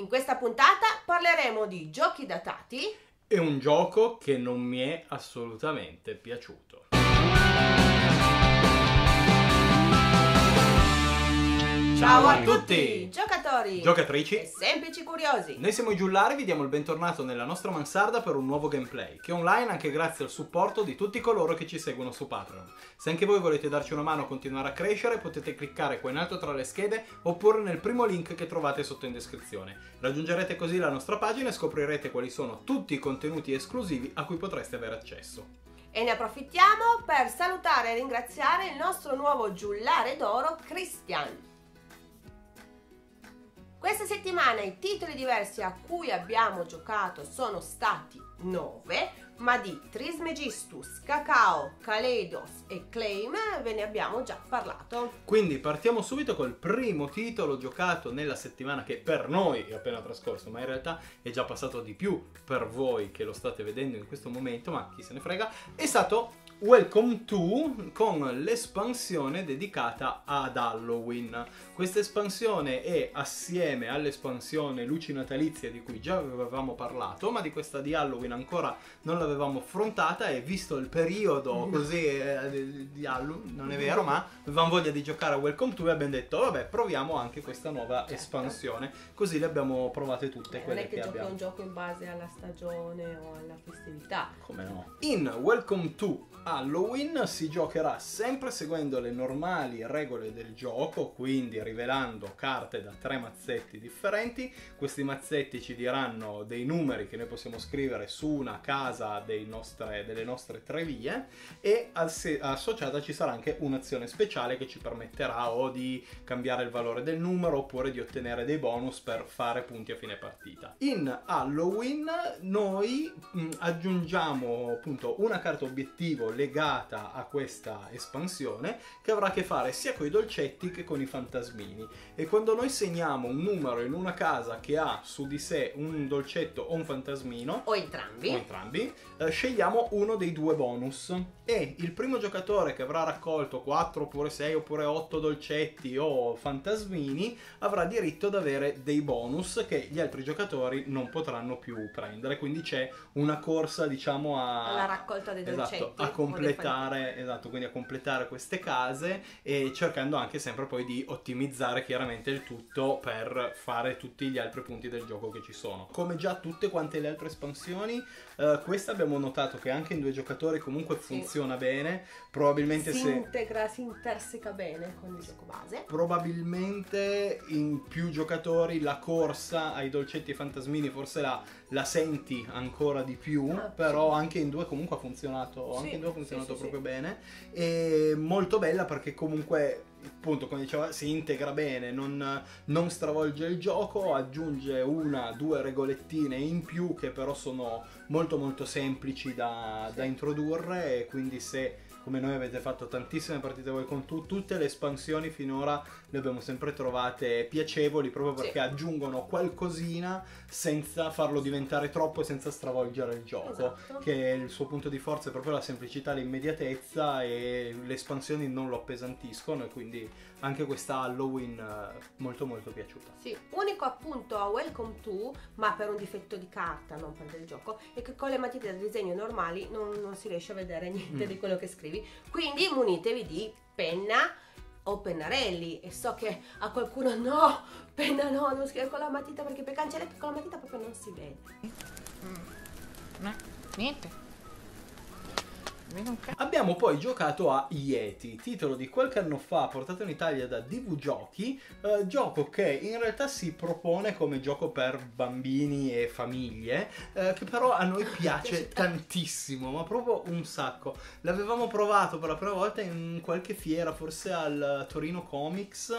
In questa puntata parleremo di giochi datati e un gioco che non mi è assolutamente piaciuto. Ciao a tutti, giocatori Giocatrici e semplici curiosi. Noi siamo i Giullari, vi diamo il bentornato nella nostra mansarda per un nuovo gameplay, che è online anche grazie al supporto di tutti coloro che ci seguono su Patreon. Se anche voi volete darci una mano a continuare a crescere, potete cliccare qua in alto tra le schede oppure nel primo link che trovate sotto in descrizione. Raggiungerete così la nostra pagina e scoprirete quali sono tutti i contenuti esclusivi a cui potreste avere accesso. E ne approfittiamo per salutare e ringraziare il nostro nuovo giullare d'oro, Christian. Questa settimana i titoli diversi a cui abbiamo giocato sono stati 9, ma di Trismegistus, Cacao, Kaleidos e Claim ve ne abbiamo già parlato. Quindi partiamo subito col primo titolo giocato nella settimana che per noi è appena trascorso, ma in realtà è già passato di più per voi che lo state vedendo in questo momento, ma chi se ne frega, è stato Welcome to con l'espansione dedicata ad Halloween. Questa espansione è assieme all'espansione Luci Natalizie di cui già avevamo parlato, ma di questa di Halloween ancora non l'avevamo affrontata e visto il periodo così eh, di Halloween, non è vero, ma avevamo voglia di giocare a Welcome to e abbiamo detto vabbè proviamo anche questa nuova Certo. espansione, così le abbiamo provate tutte non quelle è che, che giochi un gioco in base alla stagione o alla festività. Come no? In Welcome to Halloween si giocherà sempre seguendo le normali regole del gioco, quindi rivelando carte da tre mazzetti differenti. Questi mazzetti ci diranno dei numeri che noi possiamo scrivere su una casa nostre- delle nostre tre vie e associata ci sarà anche un'azione speciale che ci permetterà o di cambiare il valore del numero oppure di ottenere dei bonus per fare punti a fine partita. In Halloween noi mh, aggiungiamo appunto una carta obiettivo legata a questa espansione che avrà a che fare sia con i dolcetti che con i fantasmini e quando noi segniamo un numero in una casa che ha su di sé un dolcetto o un fantasmino O entrambi. o entrambi, eh, scegliamo uno dei due bonus e il primo giocatore che avrà raccolto 4 oppure 6 oppure 8 dolcetti o fantasmini avrà diritto ad avere dei bonus che gli altri giocatori non potranno più prendere, quindi c'è una corsa diciamo a Alla raccolta dei dolcetti. Esatto, dei a completare, esatto, quindi a completare queste case e cercando anche sempre poi di ottimizzare chiaramente il tutto per fare tutti gli altri punti del gioco che ci sono. Come già tutte quante le altre espansioni, eh, questa abbiamo notato che anche in due giocatori comunque Sì. funziona bene, probabilmente si se integra, si interseca bene con il gioco base. probabilmente in più giocatori la corsa ai dolcetti e fantasmini forse la, la senti ancora di più, Ah, però sì. anche in due comunque ha funzionato, Sì, anche in due ha funzionato sì, proprio bene e molto bella perché comunque appunto come diceva si integra bene, non, non stravolge il gioco, aggiunge una, due regolettine in più che però sono molto molto semplici da, Sì. da introdurre e quindi se come noi avete fatto tantissime partite voi con tu, tutte le espansioni finora le abbiamo sempre trovate piacevoli proprio Sì. perché aggiungono qualcosina senza farlo diventare troppo e senza stravolgere il gioco. Esatto. Che il suo punto di forza è proprio la semplicità, l'immediatezza e le espansioni non lo appesantiscono e quindi anche questa Halloween eh, molto molto piaciuta. Sì, unico appunto a Welcome to, ma per un difetto di carta, non per del gioco, è che con le matite da disegno normali non, non si riesce a vedere niente Mm. di quello che scrivi. Quindi munitevi di penna o pennarelli. E so che a qualcuno no, penna no, devo scrivere con la matita perché per cancelletto con la matita proprio non si vede. No, niente. Abbiamo poi giocato a Yeti, titolo di qualche anno fa portato in Italia da DV Giochi, eh, gioco che in realtà si propone come gioco per bambini e famiglie, eh, che però a noi piace tantissimo, ma proprio un sacco. L'avevamo provato per la prima volta in qualche fiera, forse al Torino Comics,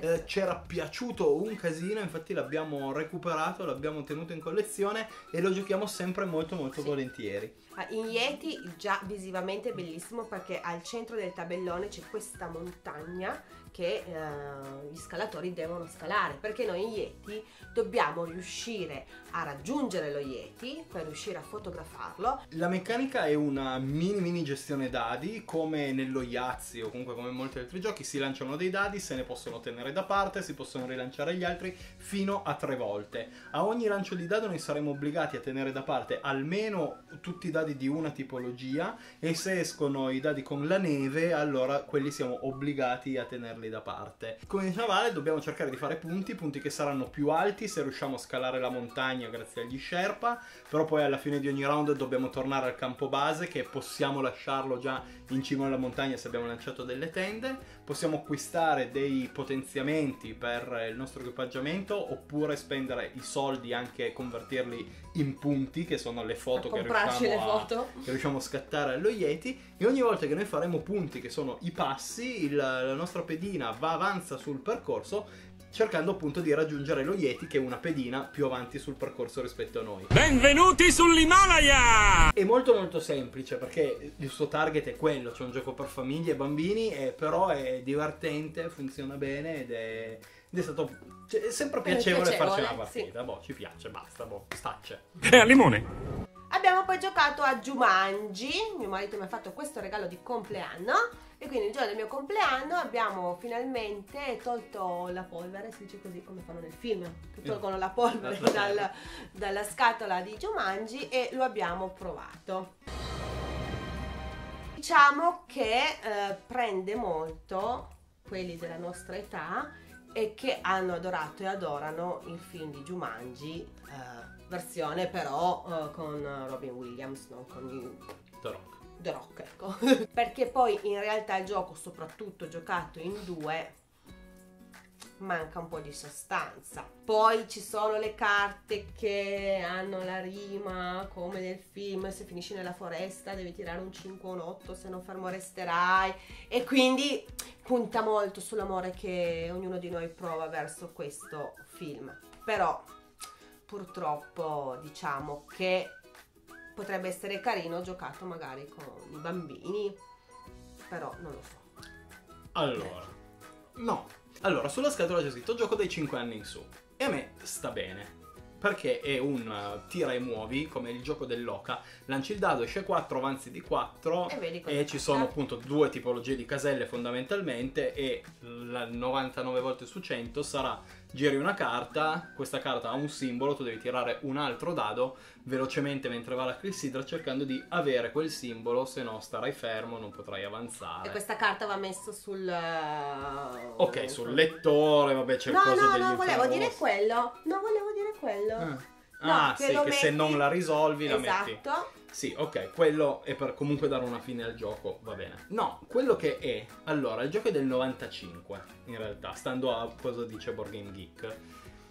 eh, c'era piaciuto un casino, infatti l'abbiamo recuperato, l'abbiamo tenuto in collezione e lo giochiamo sempre molto molto Sì. volentieri. Ah, In Yeti già visivamente bellissimo perché al centro del tabellone c'è questa montagna che eh, gli scalatori devono scalare, perché noi Yeti dobbiamo riuscire a raggiungere lo Yeti per riuscire a fotografarlo. La meccanica è una mini mini gestione dadi, come nello Yazzi o comunque come in molti altri giochi, si lanciano dei dadi, se ne possono tenere da parte, si possono rilanciare gli altri fino a tre volte. A ogni lancio di dado noi saremo obbligati a tenere da parte almeno tutti i dadi di una tipologia e se escono i dadi con la neve, allora quelli siamo obbligati a tenerli da parte. Come diceva Vale, dobbiamo cercare di fare punti, punti che saranno più alti se riusciamo a scalare la montagna grazie agli Sherpa, però poi alla fine di ogni round dobbiamo tornare al campo base che possiamo lasciarlo già in cima alla montagna se abbiamo lanciato delle tende, possiamo acquistare dei potenziamenti per il nostro equipaggiamento oppure spendere i soldi anche convertirli in punti che sono le foto, che riusciamo, a, foto. che riusciamo, a, scattare allo Yeti e ogni volta che noi faremo punti che sono i passi il, la nostra pedina va avanza sul percorso cercando appunto di raggiungere lo Yeti che è una pedina più avanti sul percorso rispetto a noi. Benvenuti sull'Himalaya! È molto molto semplice perché il suo target è quello, c'è un gioco per famiglie e bambini, e però è divertente, funziona bene ed è, ed è stato cioè, è sempre piacevole, piacevole farci una partita. Sì. Boh, ci piace, basta, boh, stacce. E al limone. Abbiamo poi giocato a Jumanji, mio marito mi ha fatto questo regalo di compleanno. E quindi il giorno del mio compleanno abbiamo finalmente tolto la polvere, si dice così come fanno nel film, che tolgono la polvere. dal, dalla scatola di Jumanji e lo abbiamo provato. Diciamo che eh, prende molto quelli della nostra età e che hanno adorato e adorano il film di Jumanji, eh, versione però eh, con Robin Williams, non con The Rock. The Rock, ecco. Perché poi in realtà il gioco, soprattutto giocato in due, manca un po' di sostanza. Poi ci sono le carte che hanno la rima, come nel film, se finisci nella foresta devi tirare un 5 o un 8, se no fermo resterai. E quindi punta molto sull'amore che ognuno di noi prova verso questo film. Però purtroppo diciamo che potrebbe essere carino giocato magari con i bambini, però non lo so. Allora, no, allora, sulla scatola c'è scritto gioco dai 5 anni in su. E a me sta bene. Perché è un uh, tira e muovi, come il gioco dell'oca. Lanci il dado, esce 4, avanzi di 4 e, e ci sono appunto due tipologie di caselle fondamentalmente e il 99 volte su 100 sarà giri una carta, questa carta ha un simbolo, tu devi tirare un altro dado velocemente mentre va la clessidra cercando di avere quel simbolo, se no starai fermo, non potrai avanzare. E questa carta va messa sul... Uh, ok, sul lettore, vabbè c'è no, cosa no, No, no, volevo dire quello, no, volevo dire quello. Ah. No, ah, che sì, che metti... se non la risolvi esatto. la metti. Esatto. Sì, ok, quello è per comunque dare una fine al gioco, va bene. No, quello che è, allora, il gioco è del 95, in realtà, stando a cosa dice Board Game Geek.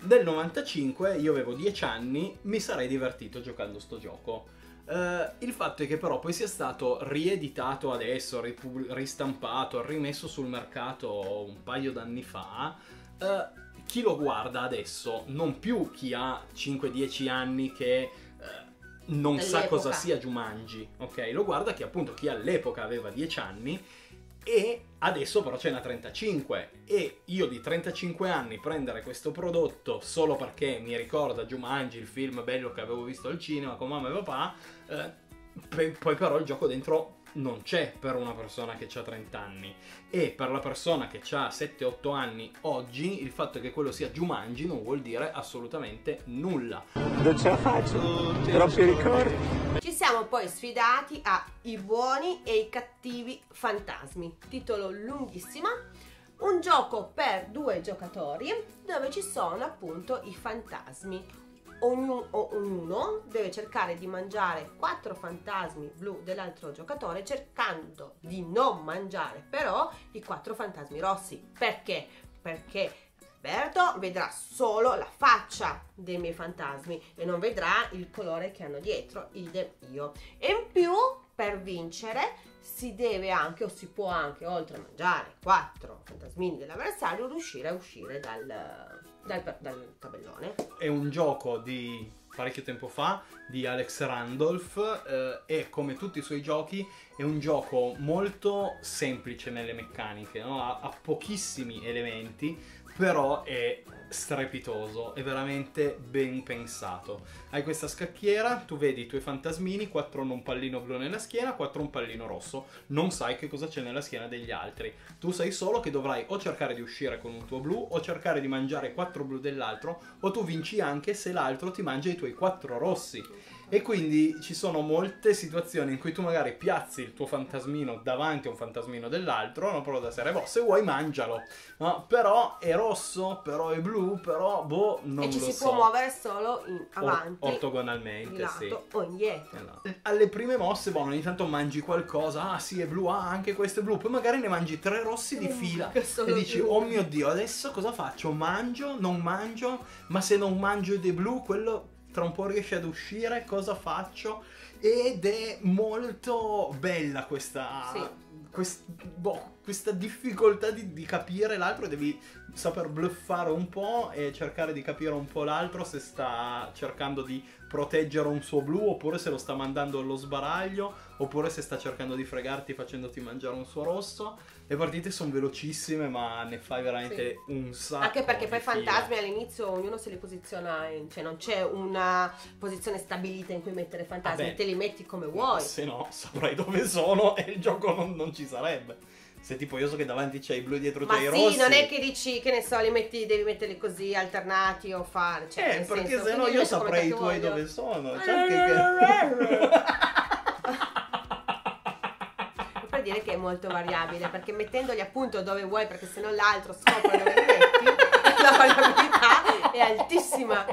Del 95, io avevo 10 anni, mi sarei divertito giocando sto gioco. Uh, il fatto è che però poi sia stato rieditato adesso, ristampato, rimesso sul mercato un paio d'anni fa. Uh, chi lo guarda adesso, non più chi ha 5-10 anni che non sa cosa sia Jumanji, ok? Lo guarda che appunto chi all'epoca aveva 10 anni e adesso però ce n'ha 35 e io di 35 anni prendere questo prodotto solo perché mi ricorda Jumanji, il film bello che avevo visto al cinema con mamma e papà, eh, poi però il gioco dentro non c'è per una persona che ha 30 anni e per la persona che ha 7-8 anni oggi il fatto che quello sia Jumanji non vuol dire assolutamente nulla. Non ce la faccio, troppi ricordi. Ci siamo poi sfidati a I buoni e i cattivi fantasmi, titolo lunghissimo. Un gioco per due giocatori dove ci sono appunto i fantasmi ognuno, ognuno deve cercare di mangiare quattro fantasmi blu dell'altro giocatore cercando di non mangiare però i quattro fantasmi rossi. Perché? Perché Alberto vedrà solo la faccia dei miei fantasmi e non vedrà il colore che hanno dietro, idem io. E in più, per vincere, si deve anche o si può anche, oltre a mangiare quattro fantasmini dell'avversario, riuscire a uscire dal, dal, dal tabellone. È un gioco di parecchio tempo fa di Alex Randolph eh, e come tutti i suoi giochi è un gioco molto semplice nelle meccaniche, no? ha, ha pochissimi elementi, però è strepitoso, è veramente ben pensato. Hai questa scacchiera, tu vedi i tuoi fantasmini, 4 hanno un pallino blu nella schiena, 4 un pallino rosso, non sai che cosa c'è nella schiena degli altri. Tu sai solo che dovrai o cercare di uscire con un tuo blu, o cercare di mangiare 4 blu dell'altro, o tu vinci anche se l'altro ti mangia i tuoi 4 rossi. E quindi ci sono molte situazioni in cui tu magari piazzi il tuo fantasmino davanti a un fantasmino dell'altro, non proprio da serie, boh, se vuoi mangialo. No? Però è rosso, però è blu, però boh, non e ci lo si so. può muovere solo in Or- avanti, ortogonalmente, in lato sì. o indietro. Esatto. Alle prime mosse, boh, ogni tanto mangi qualcosa, ah sì è blu, ah anche questo è blu, poi magari ne mangi tre rossi di Mm, fila e dici blu. oh mio dio, adesso cosa faccio? Mangio? Non mangio? Ma se non mangio ed è blu, quello tra un po' riesce ad uscire, cosa faccio? Ed è molto bella questa... Sì. quest- boh, questa difficoltà di, di capire l'altro, devi saper bluffare un po' e cercare di capire un po' l'altro se sta cercando di proteggere un suo blu oppure se lo sta mandando allo sbaraglio oppure se sta cercando di fregarti facendoti mangiare un suo rosso. Le partite sono velocissime ma ne fai veramente un sacco. Anche perché poi fila. fantasmi all'inizio ognuno se li posiziona, in- cioè non c'è una posizione stabilita in cui mettere fantasmi, Vabbè. te li metti come vuoi. Se no saprai dove sono e il gioco non, non ci sarebbe. Se tipo io so che davanti c'hai i blu e dietro Ma c'hai sì, i rossi. non è che dici che ne so, li metti, devi metterli così alternati o fare. Cioè, Eh, nel perché senso, se no io saprei i tuoi voglio. dove sono. C'è anche che... Per dire che è molto variabile, perché mettendoli appunto dove vuoi, perché se no l'altro scopre dove li metti, la variabilità è altissima.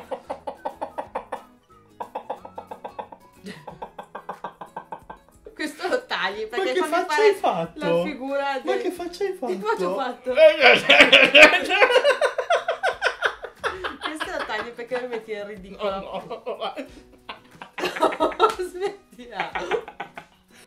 Lo tagli Ma perché che fammi faccia fare hai fatto? la figura Ma del- che faccia hai fatto? Che faccia ho fatto? Questo lo tagli perché lo metti in ridicolo. Smettila.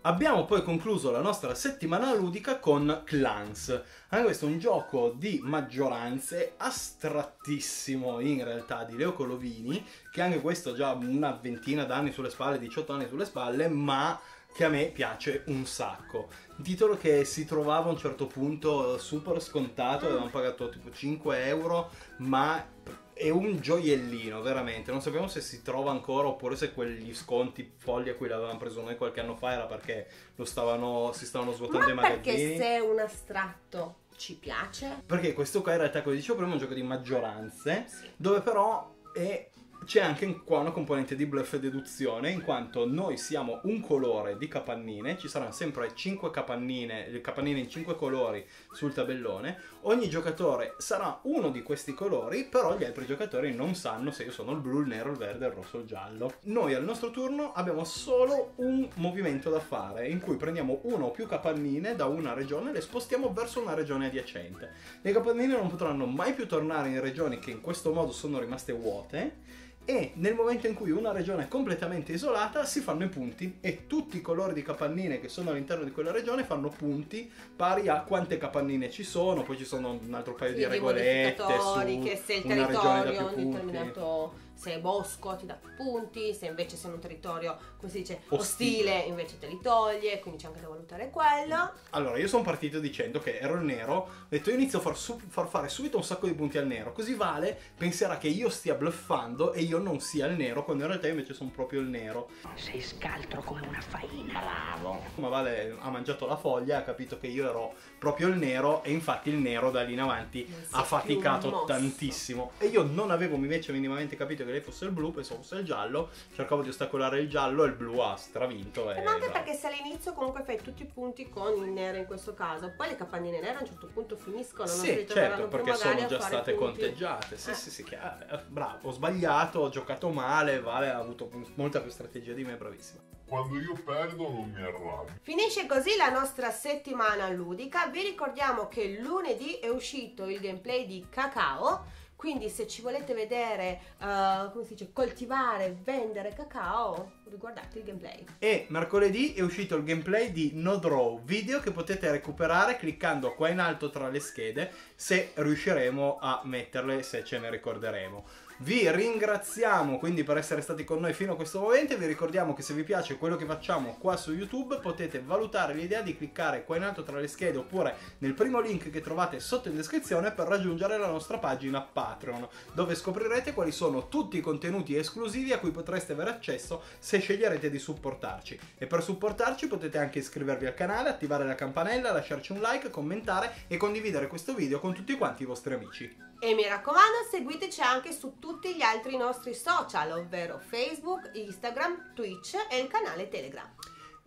Abbiamo poi concluso la nostra settimana ludica con Clans. Anche questo è un gioco di maggioranze astrattissimo in realtà di Leo Colovini, che anche questo ha già una ventina d'anni sulle spalle, 18 anni sulle spalle, ma che a me piace un sacco. Titolo che si trovava a un certo punto super scontato, avevamo pagato tipo 5 euro, ma è un gioiellino veramente. Non sappiamo se si trova ancora oppure se quegli sconti folli a cui l'avevamo preso noi qualche anno fa era perché lo stavano, si stavano svuotando i Ma magazzini. perché se è un astratto ci piace? Perché questo qua in realtà, come dicevo prima, è un gioco di maggioranze, Sì. dove però è- c'è anche qua una componente di bluff e deduzione, in quanto noi siamo un colore di capannine, ci saranno sempre 5 capannine, capannine in 5 colori sul tabellone, ogni giocatore sarà uno di questi colori, però gli altri giocatori non sanno se io sono il blu, il nero, il verde, il rosso il giallo. Noi al nostro turno abbiamo solo un movimento da fare, in cui prendiamo una o più capannine da una regione e le spostiamo verso una regione adiacente. Le capannine non potranno mai più tornare in regioni che in questo modo sono rimaste vuote e nel momento in cui una regione è completamente isolata si fanno i punti. E tutti i colori di capannine che sono all'interno di quella regione fanno punti pari a quante capannine ci sono, poi ci sono un altro paio di Quindi regolette su che se il territorio più un determinato se è bosco ti dà più punti, se invece sei in un territorio, come si dice, Ostile. ostile, invece te li toglie, quindi c'è anche da valutare quello. Allora, io sono partito dicendo che ero il nero, ho detto io inizio a far, far fare subito un sacco di punti al nero, così Vale penserà che io stia bluffando e io non sia il nero, quando in realtà io invece sono proprio il nero. Sei scaltro come una faina. Bravo. Ma Vale ha mangiato la foglia, ha capito che io ero proprio il nero e infatti il nero da lì in avanti ha faticato tantissimo. E io non avevo invece minimamente capito che lei fosse il blu, pensavo fosse il giallo, cercavo di ostacolare il giallo e il blu ha stravinto. E Eh, ma anche bravo. perché se all'inizio comunque fai tutti i punti con il nero in questo caso, poi le capannine nere a un certo punto finiscono, non si Sì, ritroveranno certo, perché sono già state punti. conteggiate. Sì, Eh. sì, sì, che- eh, bravo, ho sbagliato, ho giocato male, Vale ha avuto molta più strategia di me, bravissima. Quando io perdo non mi arrabbio. Finisce così la nostra settimana ludica. Vi ricordiamo che lunedì è uscito il gameplay di Cacao. Quindi se ci volete vedere, eh, come si dice, coltivare, vendere cacao, riguardate il gameplay. E mercoledì è uscito il gameplay di No Draw, video che potete recuperare cliccando qua in alto tra le schede se riusciremo a metterle, se ce ne ricorderemo. Vi ringraziamo quindi per essere stati con noi fino a questo momento e vi ricordiamo che se vi piace quello che facciamo qua su YouTube potete valutare l'idea di cliccare qua in alto tra le schede oppure nel primo link che trovate sotto in descrizione per raggiungere la nostra pagina Patreon dove scoprirete quali sono tutti i contenuti esclusivi a cui potreste avere accesso se sceglierete di supportarci. E per supportarci potete anche iscrivervi al canale, attivare la campanella, lasciarci un like, commentare e condividere questo video con tutti quanti i vostri amici. E mi raccomando, seguiteci anche su tutti gli altri nostri social, ovvero Facebook, Instagram, Twitch e il canale Telegram.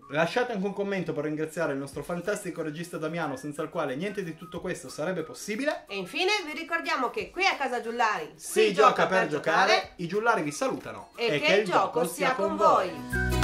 Lasciate anche un commento per ringraziare il nostro fantastico regista Damiano, senza il quale niente di tutto questo sarebbe possibile. E infine vi ricordiamo che qui a casa Giullari Si, gioca per giocare, i giullari vi salutano e, che, il gioco sia con voi.